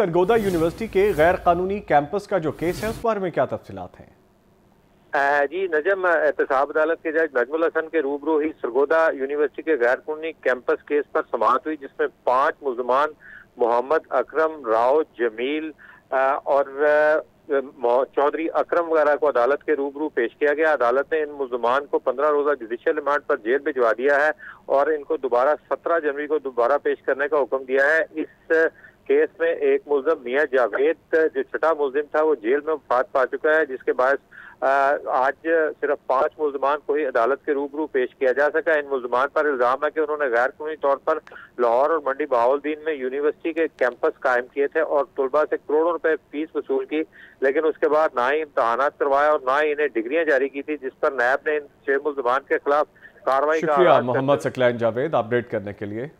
Sargodha university के गैर कानूनी कैंपस का जो केस है, उस बारे में क्या तफसीलात हैं? जी, नजम, एहतसाब अदालत के जज नजमुल हसन के रूबरू ही सरगोदा यूनिवर्सिटी के गैर कानूनी कैंपस केस पर समाप्त हुई, जिसमें पाँच मुलजमान, मोहम्मद अकरम, राव, जमील और चौधरी अकरम वगैरह को अदालत के रूबरू पेश किया गया। अदालत ने इन मुलजमान को पंद्रह रोजा जुडिशियल रिमांड पर जेल भिजवा दिया है और इनको दोबारा सत्रह जनवरी को दोबारा पेश करने का हुक्म दिया है। इस एक मुलजम मियाँ जावेद जो छठा मुलजिम था वो जेल में वफात पा चुका है जिसके बाद आज सिर्फ़ पाँच मुलजमान को ही अदालत के रूबरू पेश किया जा सका। इन मुलजमान पर इल्ज़ाम है कि उन्होंने गैर कानूनी तौर पर लाहौर और मंडी बहाउद्दीन में यूनिवर्सिटी के कैंपस कायम किए थे और तलबा से करोड़ों रुपए फ़ीस वसूल की लेकिन उसके बाद ना ही इम्तहान करवाया और ना ही इन्हें डिग्रियाँ जारी की थी जिस पर नैब ने इन छह मुलजमान के खिलाफ कार्रवाई का मोहम्मद सकलैन जावेद अपडेट करने के लिए।